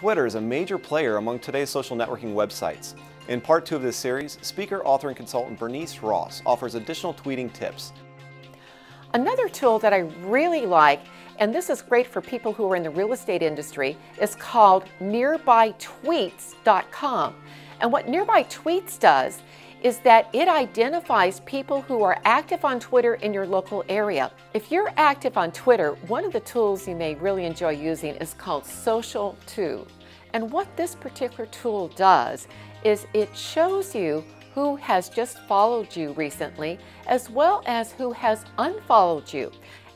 Twitter is a major player among today's social networking websites. In part two of this series, speaker, author, and consultant Bernice Ross offers additional tweeting tips. Another tool that I really like, and this is great for people who are in the real estate industry, is called nearbytweets.com. And what Nearby Tweets does is that it identifies people who are active on Twitter in your local area. If you're active on Twitter, one of the tools you may really enjoy using is called SocialToo. And what this particular tool does is it shows you who has just followed you recently as well as who has unfollowed you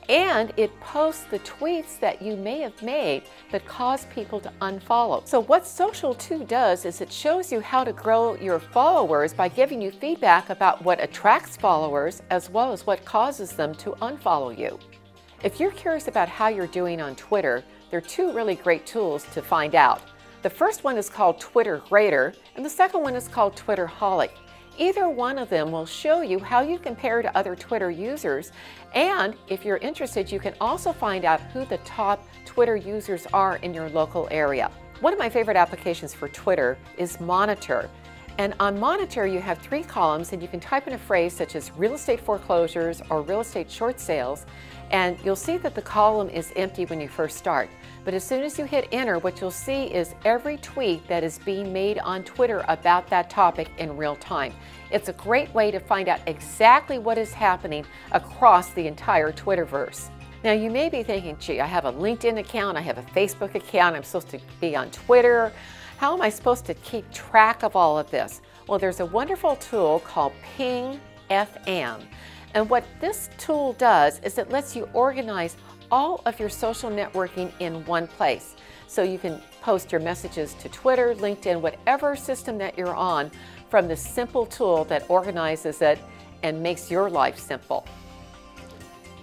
and it posts the tweets that you may have made that cause people to unfollow. So what SocialToo does is it shows you how to grow your followers by giving you feedback about what attracts followers as well as what causes them to unfollow you. If you're curious about how you're doing on Twitter, there are two really great tools to find out. The first one is called Twitter Grader, and the second one is called Twitterholic. Either one of them will show you how you compare to other Twitter users. And if you're interested, you can also find out who the top Twitter users are in your local area. One of my favorite applications for Twitter is Monitter. And on Monitter, you have three columns, and you can type in a phrase such as real estate foreclosures or real estate short sales, and you'll see that the column is empty when you first start. But as soon as you hit enter, what you'll see is every tweet that is being made on Twitter about that topic in real time. It's a great way to find out exactly what is happening across the entire Twitterverse. Now you may be thinking, gee, I have a LinkedIn account, I have a Facebook account, I'm supposed to be on Twitter. How am I supposed to keep track of all of this? Well, there's a wonderful tool called Ping FM. And what this tool does is it lets you organize all of your social networking in one place. So you can post your messages to Twitter, LinkedIn, whatever system that you're on from this simple tool that organizes it and makes your life simple.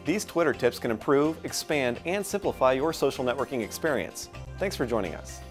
These Twitter tips can improve, expand, and simplify your social networking experience. Thanks for joining us.